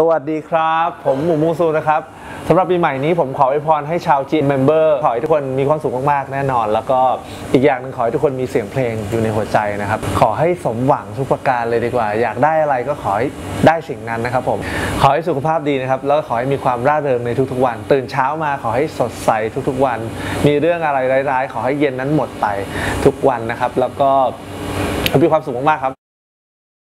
สวัสดีครับ ผมหมูมูซูนะครับสำหรับปีใหม่นี้ผมขออวยพรให้ชาวจีนเมมเบอร์ขอให้ทุกคนมีความสุขมากๆ แน่นอน แล้วก็อีกอย่างหนึ่งขอให้ทุกคนมีเสียงเพลงอยู่ในหัวใจนะครับ ขอให้สมหวังทุกประการเลยดีกว่า อยากได้อะไรก็ขอให้ได้สิ่งนั้นนะครับผมขอให้สุขภาพดีนะครับแล้วก็ขอให้มีความร่าเริงในทุกๆวัน ตื่นเช้ามาขอให้สดใสทุกๆวัน มีเรื่องอะไรร้ายๆ ขอให้เย็นนั้นหมดไปทุกวันนะครับ แล้วก็มีความสุขมากๆครับ